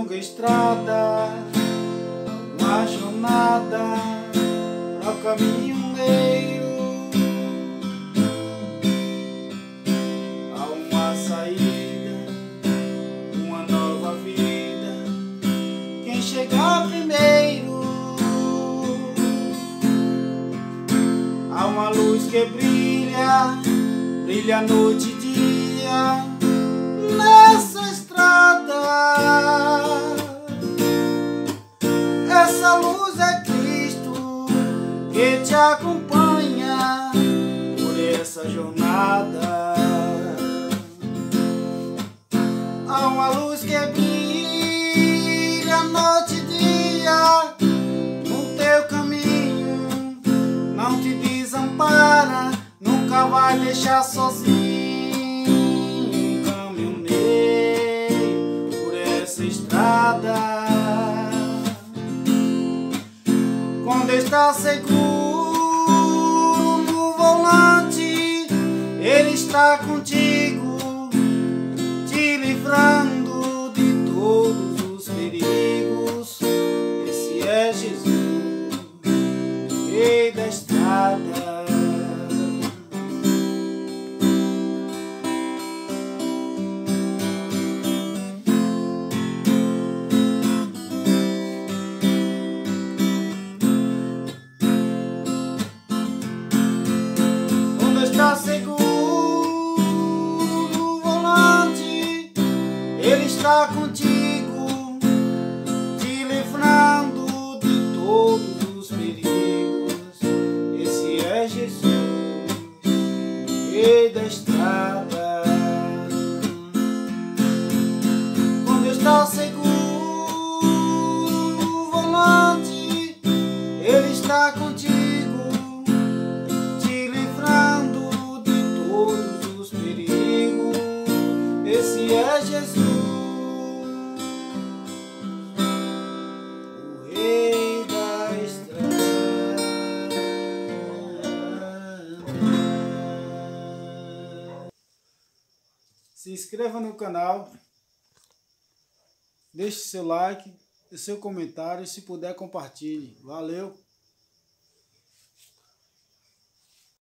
longa estrada, uma jornada para o caminho meio. Há uma saída, uma nova vida. Quem chegar primeiro, há uma luz que brilha, brilha noite e dia Essa luz é Cristo que te acompanha por essa jornada. Há uma luz que brilha noite e dia no teu caminho, não te desampara, nunca vai deixar sozinho. Está seguro no volante, Ele está contigo, te livrando de todos os perigos. Esse é Jesus, está seguro no volante, Ele está contigo, te livrando de todos os perigos. Esse é Jesus, Rei da estrada. Se inscreva no canal, deixe seu like, seu comentário, se puder compartilhe. Valeu!